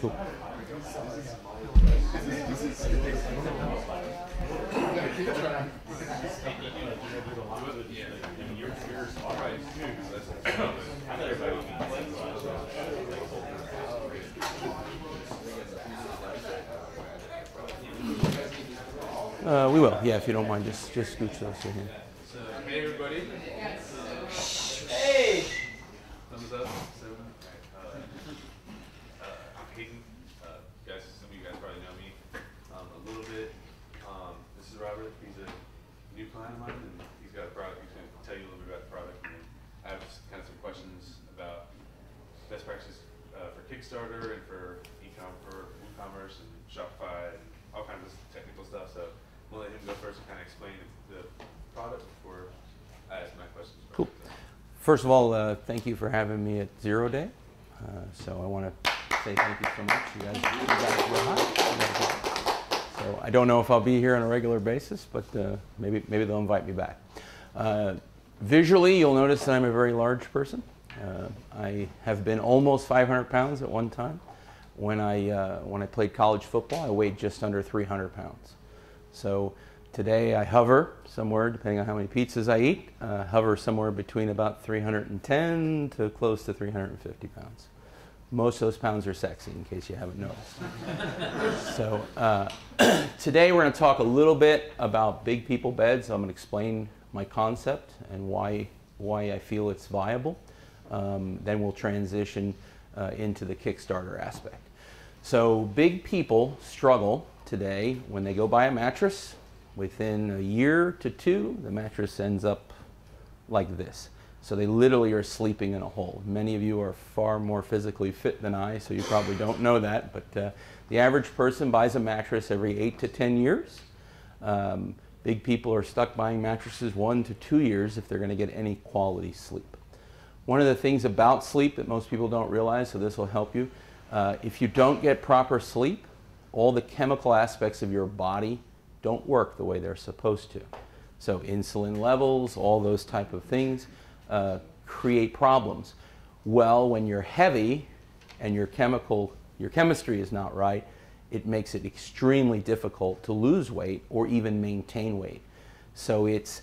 Cool. Uh, we will, yeah, if you don't mind, just just scooch those in here. Hey everybody. Hey. Thumbs up. Seven. Uh, uh, I'm Hayden. Uh, guys, some of you guys probably know me um, a little bit. Um, this is Robert. He's a new client of mine, and he's got a product. He's going to tell you a little bit about the product. And then I have s- kind of some questions about best practices uh, for Kickstarter and for e-com for WooCommerce and Shopify and all kinds of technical stuff. So I'm gonna let him go first and kind of explain the, product before I ask my questions. Cool. First of all, uh, thank you for having me at Zero Day. Uh, so I want to say thank you so much. You guys, you guys were hot. So I don't know if I'll be here on a regular basis, but uh, maybe maybe they'll invite me back. Uh, visually, you'll notice that I'm a very large person. Uh, I have been almost 500 pounds at one time. When I uh, when I played college football, I weighed just under 300 pounds. So today I hover somewhere, depending on how many pizzas I eat, uh, hover somewhere between about 310 to close to 350 pounds. Most of those pounds are sexy, in case you haven't noticed. so uh, today we're going to talk a little bit about big people beds. I'm going to explain my concept and why why I feel it's viable. Um, then we'll transition uh, into the Kickstarter aspect. So big people struggle today when they go buy a mattress. Within a year to two, the mattress ends up like this. So they literally are sleeping in a hole. Many of you are far more physically fit than I, so you probably don't know that. But uh, the average person buys a mattress every eight to ten years. Um, big people are stuck buying mattresses one to two years if they're going to get any quality sleep. One of the things about sleep that most people don't realize, so this will help you, uh, if you don't get proper sleep, all the chemical aspects of your body don't work the way they're supposed to. So insulin levels, all those type of things uh, create problems. Well, when you're heavy and your chemical, your chemistry is not right, it makes it extremely difficult to lose weight or even maintain weight. So it's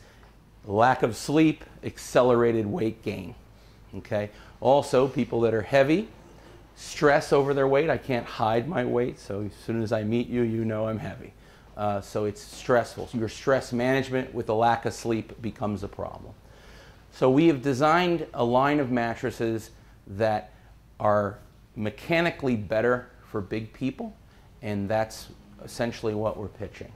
lack of sleep, accelerated weight gain. Okay. Also, people that are heavy stress over their weight. I can't hide my weight, so as soon as I meet you, you know I'm heavy. Uh, so it's stressful. So your stress management with the lack of sleep becomes a problem. So we have designed a line of mattresses that are mechanically better for big people, and that's essentially what we're pitching.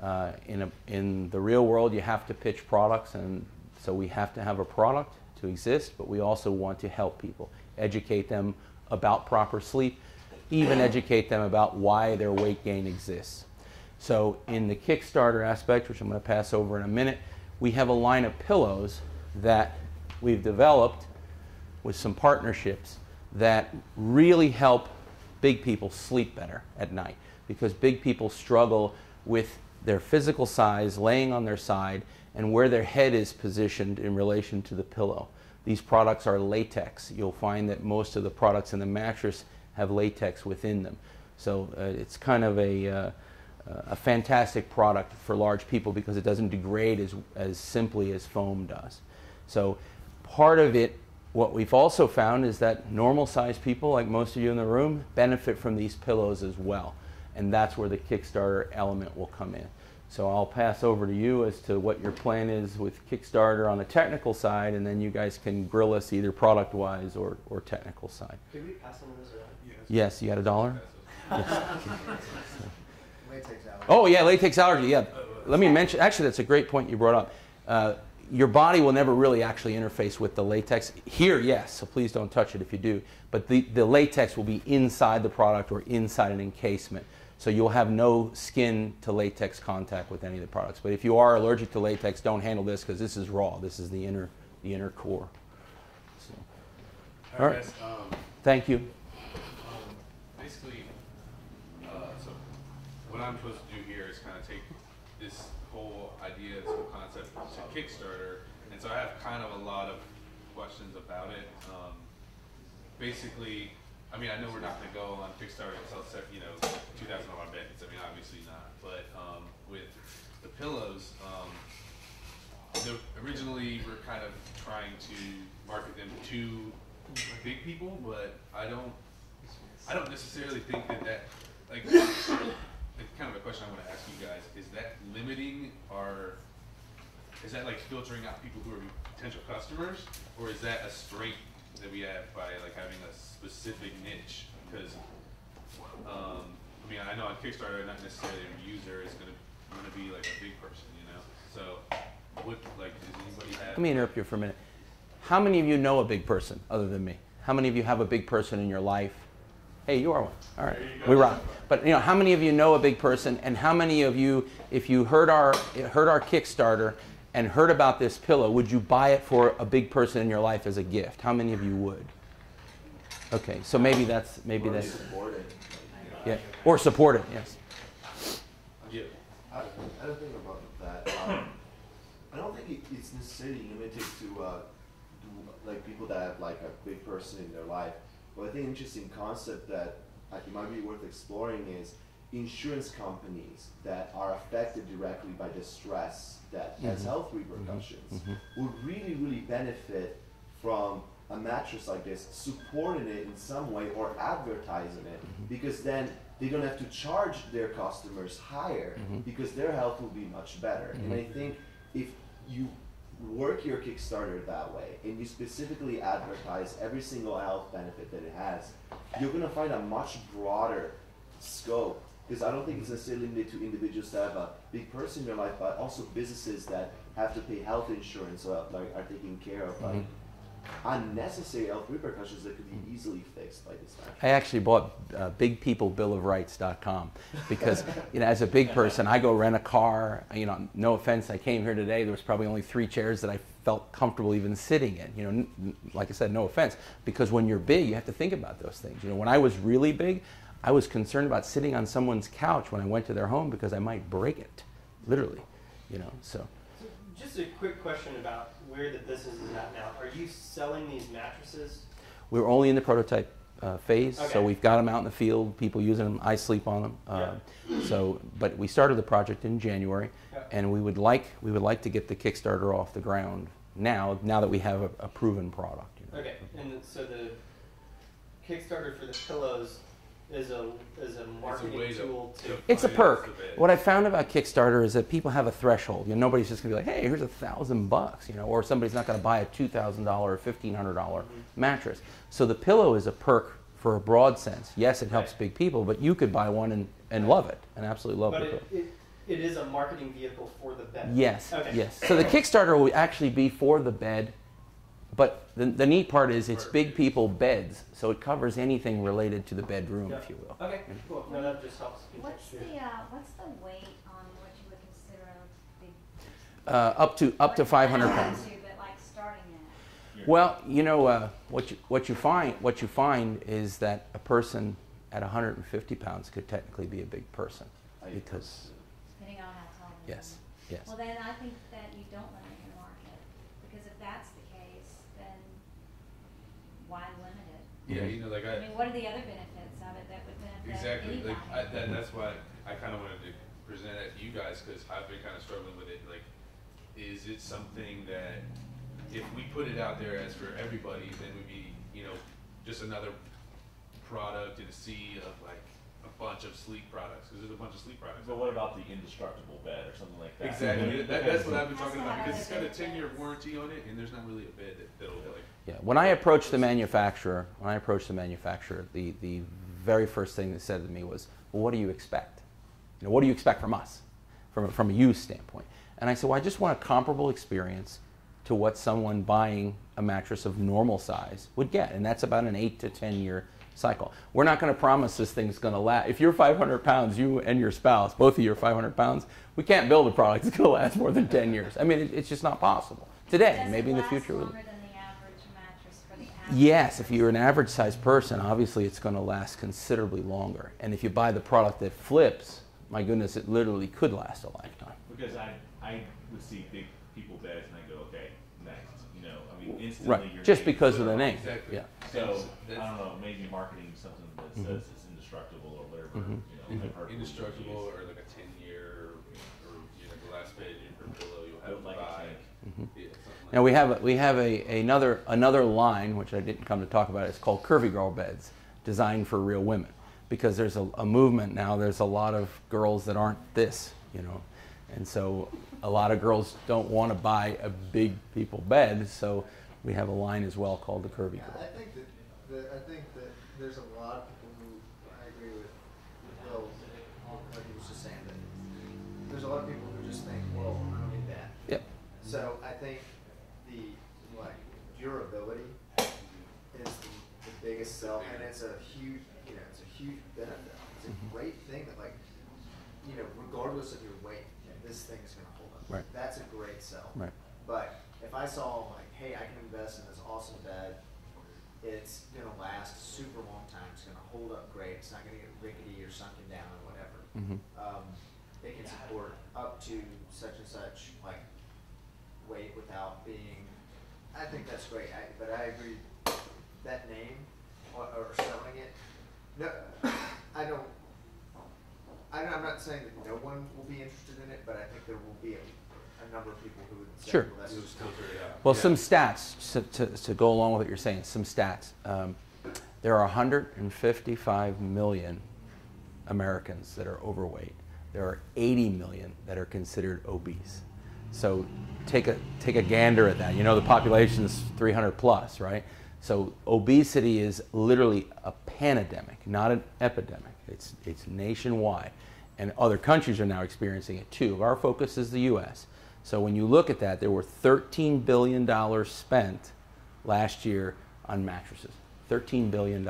Uh, in, a, in the real world, you have to pitch products, and so we have to have a product to exist, but we also want to help people, educate them about proper sleep, even educate them about why their weight gain exists. So in the Kickstarter aspect, which I'm going to pass over in a minute, we have a line of pillows that we've developed with some partnerships that really help big people sleep better at night because big people struggle with their physical size laying on their side and where their head is positioned in relation to the pillow. These products are latex. You'll find that most of the products in the mattress have latex within them. So uh, it's kind of a, uh, a fantastic product for large people because it doesn't degrade as, as simply as foam does. So part of it, what we've also found is that normal sized people, like most of you in the room, benefit from these pillows as well. And that's where the Kickstarter element will come in. So I'll pass over to you as to what your plan is with Kickstarter on the technical side, and then you guys can grill us either product-wise or, or technical side. Could we pass some of this around? Yes, you had a dollar? Latex allergy. Oh yeah, latex allergy. Yeah, let me mention. Actually, that's a great point you brought up. Uh, your body will never really actually interface with the latex. Here, yes. So please don't touch it if you do. But the, the latex will be inside the product or inside an encasement. So you'll have no skin to latex contact with any of the products. But if you are allergic to latex, don't handle this because this is raw. This is the inner the inner core. So, All right. um, thank you. um, basically, uh, so what I'm supposed to do here is kind of take this whole idea, this whole concept to Kickstarter, and so I have kind of a lot of questions about it. Um, basically, I mean, I know we're not gonna go on Kickstarter and sell, you know, two thousand dollar beds, I mean, obviously not, but, um, with the pillows, um, the, originally, we're kind of trying to market them to big people, but I don't, I don't necessarily think that that, like, like, kind of a question I wanna ask you guys, is that limiting our, is that like filtering out people who are potential customers, or is that a strength that we have by like having a specific niche? Because, um, I mean, I know on Kickstarter, not necessarily a user is gonna, gonna be like a big person, you know? So, what, like, does anybody have? Let me interrupt you for a minute. How many of you know a big person other than me? How many of you have a big person in your life? Hey, you are one. All right, we rock. But you know, how many of you know a big person, and how many of you, if you heard our heard our Kickstarter and heard about this pillow, would you buy it for a big person in your life as a gift? How many of you would? Okay, so maybe that's maybe Or that's support it. yeah, or support it. Yes. Yeah, I, I don't think about that. Um, I don't think it, it's necessarily limited to uh, to, like people that have like a big person in their life. But I think an interesting concept that I think might be worth exploring is insurance companies that are affected directly by the stress that has Mhm. health repercussions mhm. would really really benefit from a mattress like this supporting it in some way or advertising it because then they don't have to charge their customers higher Mhm. because their health will be much better and i Mhm. think if you work your kickstarter that way and you specifically advertise every single health benefit that it has you're going to find a much broader scope because I don't think it's necessarily limited to individuals that have a big person in their life, but also businesses that have to pay health insurance or like are taking care of like unnecessary health repercussions that could be easily fixed by this mattress. I actually bought uh, bigpeoplebillofrights.com because, you know, as a big person, I go rent a car. You know, no offense, I came here today. There was probably only three chairs that I felt comfortable even sitting in. You know, n- like I said, no offense, because when you're big, you have to think about those things. You know, when I was really big, I was concerned about sitting on someone's couch when I went to their home because I might break it, literally. You know, so. So, Just a quick question about where the business is at now. Are you selling these mattresses? We're only in the prototype uh, phase, so we've got them out in the field. People using them. I sleep on them. Uh, So, but we started the project in January, Yeah. and we would like we would like to get the Kickstarter off the ground now. Now that we have a, a proven product. you know. Okay, and so the Kickstarter for the pillows is a is a marketing way to- tool to. to- It's a perk. the. What I found about Kickstarter is that people have a threshold. You know, nobody's just gonna be like, "Hey, here's a thousand bucks," you know, or somebody's not gonna buy a two thousand dollar or fifteen hundred dollar Mm-hmm. mattress. So the pillow is a perk for a broad sense. Yes, it helps Right. big people, but you could buy one and, and love it and absolutely love But the it, pillow. it, it is a marketing vehicle for the bed. Yes, Okay. yes. So the Kickstarter will actually be for the bed, but the, the neat part is it's big people beds, so it covers anything related to the bedroom, if you will. Okay, cool. No, that just helps. What's contextualize. the, uh, what's the weight on what you would consider a big? Uh, up to up to 500 not up pounds. to, But like starting at, Well, you know uh, what you what you find what you find is that a person at 150 pounds could technically be a big person because depending on how tall yes, yes. Well, then I think that you don't limit your market, because if that's the case, then why limit it? yeah, you know, like I I, mean, what are the other benefits of it that would benefit Exactly. anybody? Like I, that, that's why I kind of wanted to present it to you guys because I've been kind of struggling with it. Like, is it something that if we put it out there as for everybody, then we'd be, you know, just another product in a sea of like a bunch of sleep products because there's a bunch of sleep products. But what about the indestructible bed or something like that? Exactly. that, that's what I've been talking about because it's got a ten year warranty on it, and there's not really a bed that, that'll like. Yeah. When I approached the manufacturer, when I approached the manufacturer, the the very first thing they said to me was, "Well, what do you expect? You know, what do you expect from us, from a, from a use standpoint?" And I said, "Well, I just want a comparable experience to what someone buying a mattress of normal size would get, and that's about an eight to ten year cycle. We're not going to promise this thing's going to last. If you're 500 pounds, you and your spouse, both of you are 500 pounds, we can't build a product that's going to last more than 10 years. I mean, it, it's just not possible today. It maybe in the future. longer than the average mattress for the average? Yes, if you're an average sized person, obviously it's going to last considerably longer. And if you buy the product that flips, my goodness, it literally could last a lifetime. Because I, I would see big people beds and I go, okay, next. You know, I mean, you instantly Right, your just name. because of the name, Exactly. yeah. So, That's- I don't know, maybe marketing something that Mhm. says it's indestructible or whatever, Mhm. you know, I've heard. Indestructible or like a ten year or you know the last page in her pillow you'll have like a buy. tank. Mhm. Yeah, like Now we have, a- we have a, another, another line, which I didn't come to talk about, it's called Curvy Girl Beds, designed for real women. Because there's a, a movement now, there's a lot of girls that aren't this, you know. And so a lot of girls don't want to buy a big people bed, so we have a line as well called the Curvy Girl. I think that, that, I think that there's a lot of people who, I agree with Bill, like he was just saying, that there's a lot of people who just think, well, I don't need that. Yep, So I think the, like, durability is the, the biggest sell, and it's a huge, you know, it's a huge benefit. It's a Mhm. great thing that like, you know, regardless of your weight, this thing is gonna hold up. Right. That's a great sell. right, But if I saw like, hey, I can invest in this awesome bed, it's gonna last a super long time, it's gonna hold up great, it's not gonna get rickety or sunken down or whatever. mhm, Um, it can support up to such and such, like, weight without being, I think that's great, I, but I agree, that name, or, or selling it, no, I don't, I, I'm not saying that no one will be interested in it, but I think there will be a, a number of people who would say, Sure. well, that's just still figure it out. Well, Yeah. some stats to, to, to go along with what you're saying, some stats. Um, there are 155 million Americans that are overweight. There are 80 million that are considered obese. So take a, take a gander at that. You know, the population is 300 plus, right? So obesity is literally a pandemic, not an epidemic. It's, it's nationwide. And other countries are now experiencing it too. Our focus is the US. So when you look at that, there were $13 billion spent last year on mattresses. $13 billion.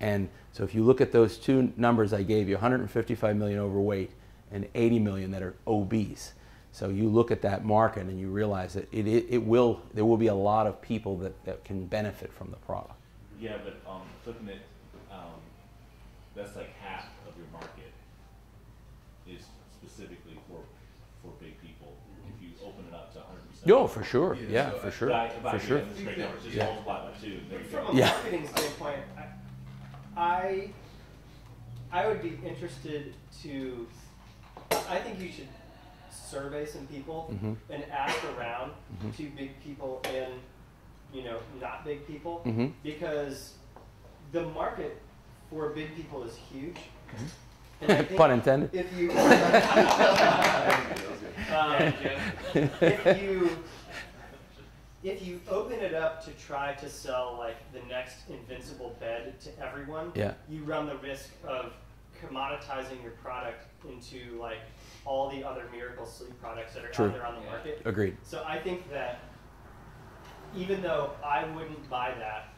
And so if you look at those two numbers I gave you, 155 million overweight and 80 million that are obese. So you look at that market and you realize that it, it, it will, there will be a lot of people that, that can benefit from the product. Yeah, but, um, it, um, that's like half of your market is specifically for, for big people. If you open it up to hundred percent. No, for sure. Yeah, Yeah, so for I- sure. But I, but I For give sure. them straight numbers, just Yeah. multiply by two, there you From go. a Yeah. marketing standpoint, I, I, I would be interested to, I think you should survey some people Mhm. and ask around Mhm. to big people and, you know, not big people. Mhm. Because the market for big people is huge. And I think Pun intended. If you, um, if you if you open it up to try to sell like the next invincible bed to everyone, Yeah. you run the risk of commoditizing your product into like all the other miracle sleep products that are True. out there on the market. Agreed. So I think that even though I wouldn't buy that,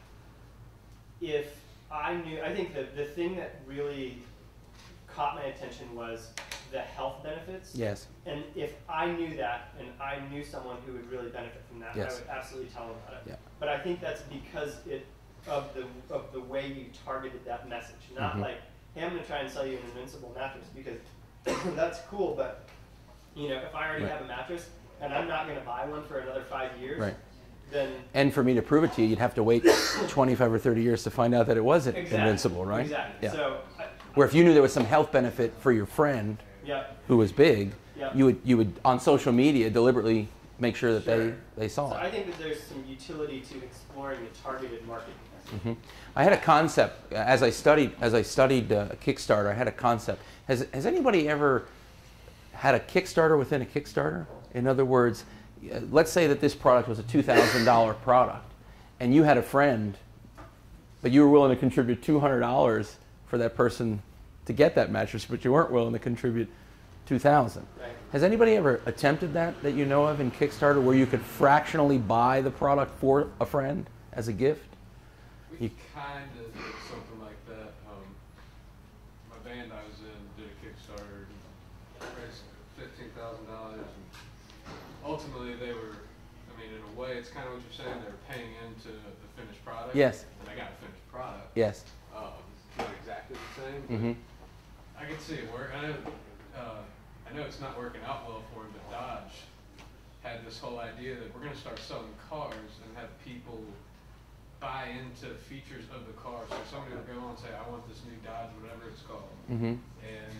if I knew, I think that the thing that really caught my attention was the health benefits. Yes. And if I knew that and I knew someone who would really benefit from that, I would absolutely tell them about it. Yeah. But I think that's because it of the of the way you targeted that message. Not Mhm. like, hey, I'm gonna try and sell you an invincible mattress because that's cool, but you know, if I already Right. have a mattress and I'm not gonna buy one for another five years, Right. Then And for me to prove it to you, you'd have to wait 25 or 30 years to find out that it wasn't exactly, invincible, right? Exactly. Yeah. So I, Where if you knew there was some health benefit for your friend yeah. who was big, Yeah. you would you would on social media deliberately make sure that Sure. they they saw it. So it. I think that there's some utility to exploring the targeted market. hmm I had a concept as I studied as I studied uh, Kickstarter. I had a concept. Has has anybody ever had a Kickstarter within a Kickstarter? In other words, uh, let's say that this product was a two thousand dollar product, and you had a friend, but you were willing to contribute two hundred dollars for that person to get that mattress, but you weren't willing to contribute two thousand. Right. Has anybody ever attempted that that you know of in Kickstarter, where you could fractionally buy the product for a friend as a gift? We You- kind of did something like that. Um, my band I was in did a Kickstarter, and raised fifteen thousand dollars, and ultimately they were. I mean, in a way, it's kind of what you're saying. They were paying into the finished product. Yes. And they got a finished product. Yes. Um, not exactly the same. But hmm I can see it work. I know. Uh, I know it's not working out well for him, but Dodge had this whole idea that we're gonna start selling cars and have people buy into features of the car. So somebody will go on and say, I want this new Dodge, whatever it's called. hmm And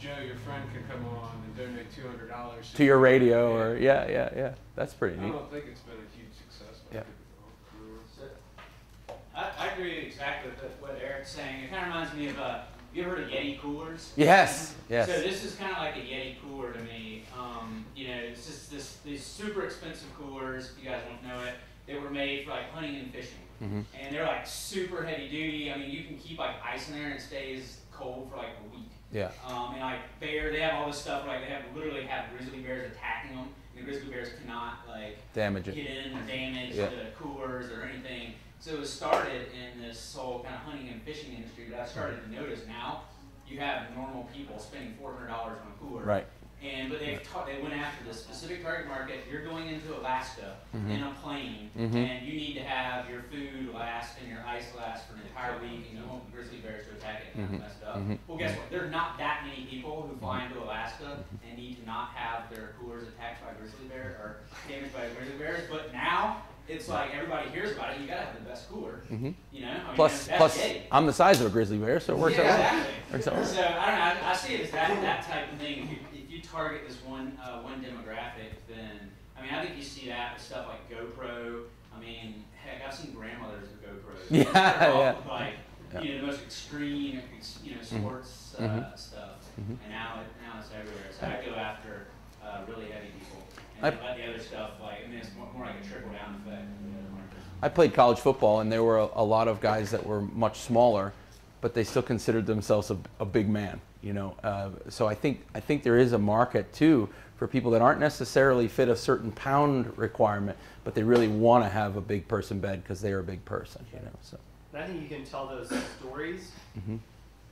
Joe, your friend, can come on and donate two hundred dollars. To your radio or yeah, yeah, yeah. That's pretty neat. I don't think it's been a huge success. but Yeah. could be wrong. So, I, I agree exactly with what Eric's saying. It kind of reminds me of, uh, you ever heard of Yeti coolers? Yes, yes. So this is kind of like a Yeti cooler to me. Um, you know, it's just this, these super expensive coolers, if you guys don't know it, they were made for like hunting and fishing. Mhm. And they're like super heavy duty. I mean, you can keep like ice in there and it stays cold for like a week. Yeah. Um, and like bear, they have all this stuff. Like they have literally have grizzly bears attacking them. And the grizzly bears cannot like Damage get in or damage Yeah. the coolers or anything. So it started in this whole kind of hunting and fishing industry. But I started to notice now you have normal people spending four hundred dollars on a cooler. Right. And but they've ta- they went after the specific target market. You're going into Alaska Mhm. in a plane, Mhm. and you need to have your food last and your ice last for an entire week, and you don't want grizzly bears to attack it and Mhm. messed up. Mhm. Well, guess what? There are not that many people who fly into Alaska and need to not have their coolers attacked by grizzly bear or damaged by grizzly bears. But now it's like everybody hears about it. You gotta have the best cooler. hmm You know, I mean, Plus, plus, Yeti. I'm the size of a grizzly bear, so it works yeah, out. exactly. Works out. So I don't know. I, I see it as that that type of thing. You, target this one uh, one demographic, then I mean, I think you see that with stuff like GoPro. I mean, heck, I've seen grandmothers with GoPros. Yeah, yeah. Like Yeah. you know, the most extreme, you know, sports uh, Mhm. stuff, Mhm. and now it, now it's everywhere. So I go after uh, really heavy people, and I- let the other stuff like I mean, it's more, more like a trickle down effect. with the other markets. I played college football, and there were a, a lot of guys that were much smaller, but they still considered themselves a, a big man. You know, uh, so I think I think there is a market too for people that aren't necessarily fit a certain pound requirement, but they really want to have a big person bed because they are a big person. You know, so. And I think you can tell those stories hmm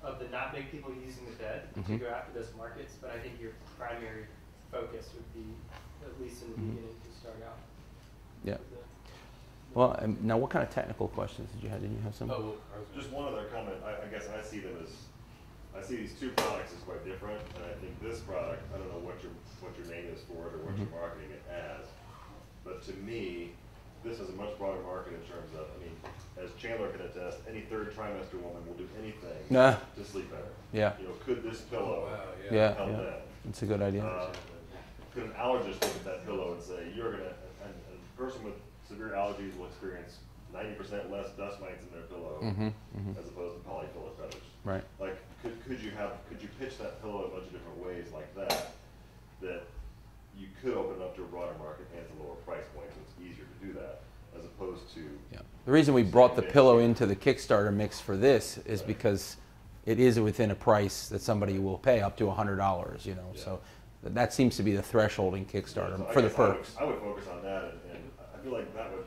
of the not big people using the bed to Mhm. go after those markets, but I think your primary focus would be, at least in the Mhm. beginning, to start out. Yeah. Well, um, now what kind of technical questions did you have? Did you have some? Oh, well, Just one other comment, I, I guess I see them as, I see these two products as quite different, and I think this product, I don't know what your, what your name is for it or what you're marketing it as, but to me, this is a much broader market in terms of, I mean, as Chandler can attest, any third trimester woman will do anything Nah. to sleep better. Yeah. You know, could this pillow Wow, Yeah. help yeah. that? It's a good idea. Uh, Could an allergist look at that pillow and say, you're gonna, and, and a person with severe allergies will experience ninety percent less dust mites in their pillow hmm hmm as opposed to polyfiller feathers? Right. Like, could, you have, could you pitch that pillow in a bunch of different ways like that, that you could open it up to a broader market and at a lower price point, so it's easier to do that, as opposed to, Yeah. The reason we brought the pillow into the Kickstarter mix for this is because it is within a price that somebody will pay up to hundred dollars. You know, so that seems to be the threshold in Kickstarter So for the guess I would- perks. I would focus on that, and, and I feel like that would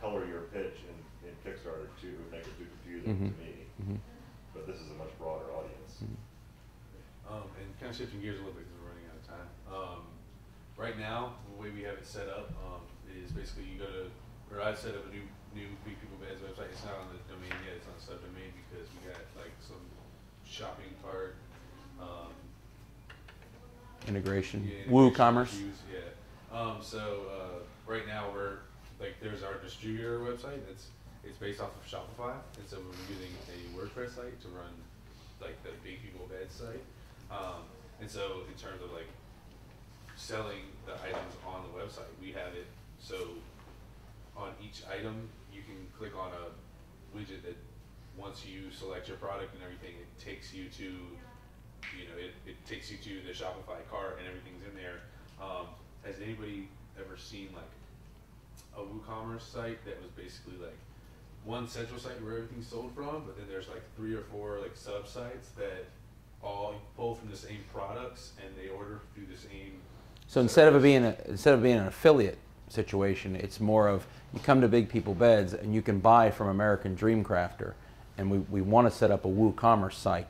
color your pitch in, in Kickstarter too, make it too confusing Mhm. to me. Mhm. But this is a much broader audience. Um, and kind of shifting gears a little bit because we're running out of time. Um, right now, the way we have it set up um, is basically you go to, or I set up a new new Big People Beds website. It's not on the domain yet. It's on the subdomain because we got like some shopping cart. Um, Integration, yeah, Woo integration Commerce. issues, Yeah. Um, so uh, right now we're like there's our distributor website that's it's based off of Shopify, and so we're using a WordPress site to run like the Big People Bed site. Um, and so in terms of like selling the items on the website, we have it so on each item you can click on a widget that once you select your product and everything, it takes you to you know, it, it takes you to the Shopify cart and everything's in there. Um, has anybody ever seen like a WooCommerce site that was basically like one central site where everything's sold from, but then there's like three or four like sub sites that all pull from the same products and they order through the same. So instead of being a, instead of being an affiliate situation, it's more of you come to Big People Beds and you can buy from American Dream Crafter, and we, we want to set up a WooCommerce site,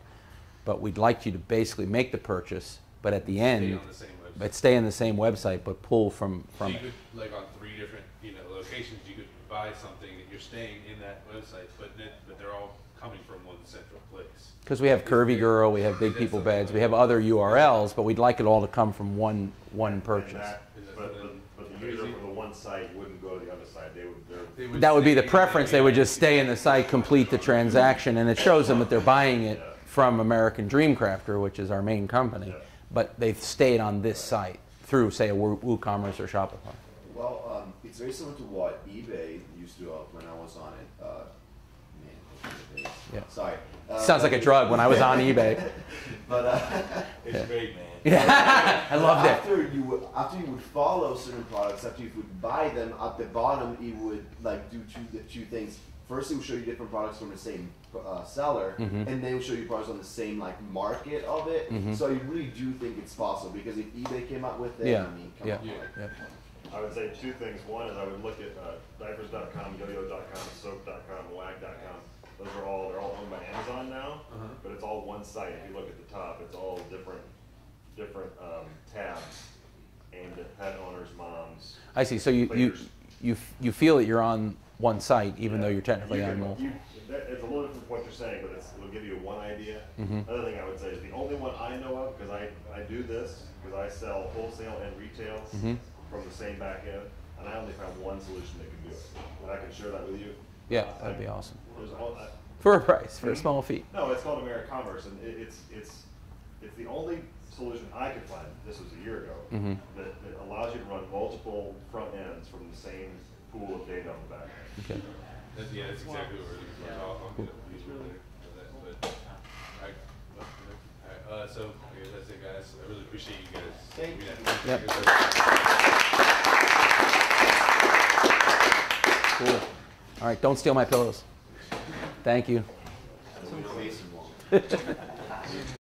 but we'd like you to basically make the purchase, but at the end, on the but stay in the same website, but pull from So from you it. could, like on three different, you know, locations, you could buy something and you're staying in that website, but then, but they're all coming from one central place. Because we have Curvy Girl, we have Big People Beds, we have other URLs, but we'd like it all to come from one one purchase. that- Is that But something site wouldn't go to the other side, they would, they're. They That would be the preference. They would just stay in the site, complete the transaction, and it shows them that they're buying it from American Dreamcrafter, which is our main company. But they've stayed on this site through, say, a WooCommerce or Shopify. Well, um, it's very similar to what eBay used to have when I was on it. Uh, man, those days. Yeah. Sorry. Uh, Sounds like a drug when I was on eBay. But uh, It's Yeah. great, man. Yeah, I loved it. After you would, after you would follow certain products, after you would buy them, at the bottom it would like do two the two things. First, it would show you different products from the same uh, seller, Mhm. and then it would show you products on the same like market of it. Mhm. So I really do think it's possible because if eBay came out with it, Yeah, I mean, come yeah. on, Yeah. like, Yep. I would say two things. One is I would look at uh, diapers.com, yo-yo.com, soap.com, wag.com. Those are all, they're all owned by Amazon now, Uh-huh. but it's all one site. If you look at the top, it's all different, different um, tabs aimed at pet owners, moms. I see. So you, you, Players. you, you feel that you're on one site, even Yeah. though you're technically You on multiple. It's a little different from what you're saying, but it'll give you one idea. Mhm. Another thing I would say is the only one I know of, because I, I do this, because I sell wholesale and retail Mhm. from the same back end, and I only found one solution that can do it. And I can share that with you. Yeah, that'd be awesome. There's all, I, For a price, for a small fee. no, it's called AmeriCommerce, and it, it's, it's, it's the only solution I could find, this was a year ago, Mhm. that, that allows you to run multiple front ends from the same pool of data on the back end. Okay. That's, yeah, that's exactly what we're looking for. I'll, I'll get a piece with it, with that, but, alright, alright, uh, so, I guess that's it, guys. I really appreciate you guys. Thank you. that. Yep. Cool. All right, don't steal my pillows. Thank you.